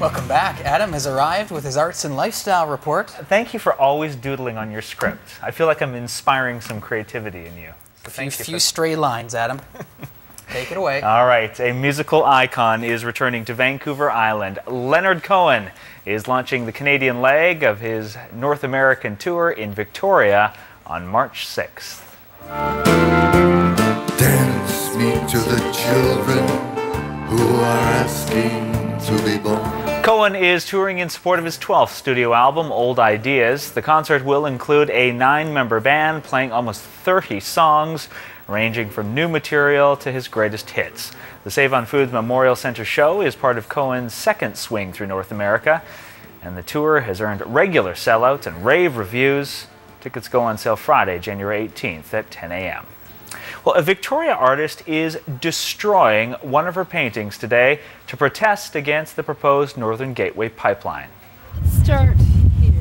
Welcome back. Adam has arrived with his arts and lifestyle report. Thank you for always doodling on your script. I feel like I'm inspiring some creativity in you. So A few, thank you few for- stray lines, Adam. Take it away. All right, a musical icon is returning to Vancouver Island. Leonard Cohen is launching the Canadian leg of his North American tour in Victoria on March 6th. Dance me to the children who are asking to be born. Cohen is touring in support of his 12th studio album, Old Ideas. The concert will include a nine member band playing almost 30 songs, ranging from new material to his greatest hits. The Save on Foods Memorial Center show is part of Cohen's second swing through North America, and the tour has earned regular sellouts and rave reviews. Tickets go on sale Friday, January 18th at 10 a.m. Well, a Victoria artist is destroying one of her paintings today to protest against the proposed Northern Gateway pipeline. Start here.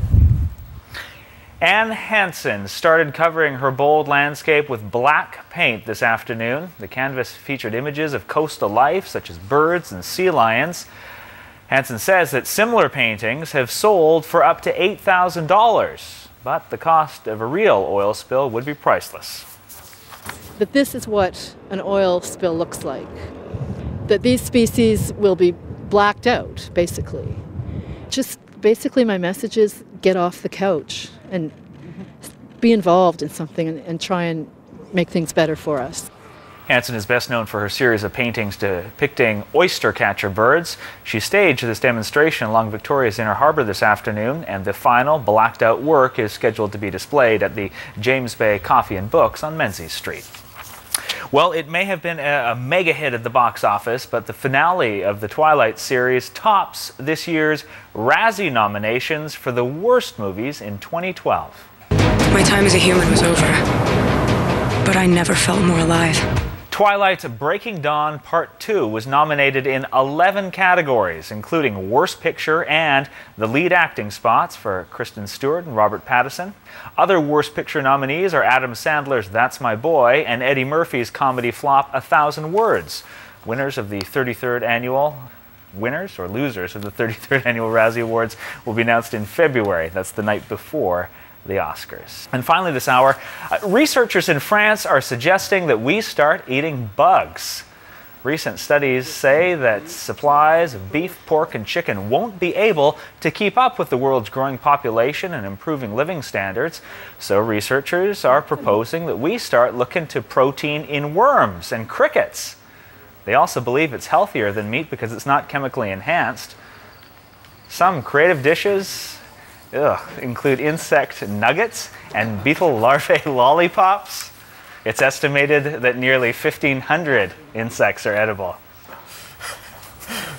Anne Hansen started covering her bold landscape with black paint this afternoon. The canvas featured images of coastal life, such as birds and sea lions. Hansen says that similar paintings have sold for up to $8,000, but the cost of a real oil spill would be priceless. That this is what an oil spill looks like. That these species will be blacked out, basically. Just basically, my message is get off the couch and be involved in something and, and try and make things better for us. Hansen is best known for her series of paintings depicting oyster catcher birds. She staged this demonstration along Victoria's Inner Harbor this afternoon, and the final blacked out work is scheduled to be displayed at the James Bay Coffee and Books on Menzies Street. Well, it may have been a, a mega hit at the box office, but the finale of the Twilight series tops this year's Razzie nominations for the worst movies in 2012. My time as a human was over. But I never felt more alive. Twilight's Breaking Dawn Part 2 was nominated in 11 categories, including Worst Picture and the lead acting spots for Kristen Stewart and Robert Pattinson. Other Worst Picture nominees are Adam Sandler's That's My Boy and Eddie Murphy's comedy flop A Thousand Words. Winners of the 33rd annual winners or losers of the 33rd annual Razzie Awards will be announced in February. That's the night before the Oscars. And finally, this hour, uh, researchers in France are suggesting that we start eating bugs. Recent studies say that supplies of beef, pork, and chicken won't be able to keep up with the world's growing population and improving living standards. So, researchers are proposing that we start looking to protein in worms and crickets. They also believe it's healthier than meat because it's not chemically enhanced. Some creative dishes ugh, include insect nuggets and beetle larvae lollipops. It's estimated that nearly 1,500 insects are edible.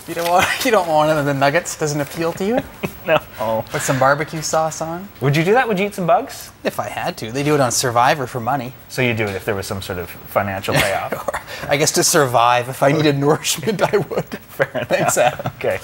You don't want you don't want one of the nuggets. Doesn't appeal to you. No. Oh. Put some barbecue sauce on. Would you do that? Would you eat some bugs? If I had to, they do it on Survivor for money. So you'd do it if there was some sort of financial payoff. I guess to survive, if I needed nourishment, I would. Fair enough. Thanks, Adam. Okay.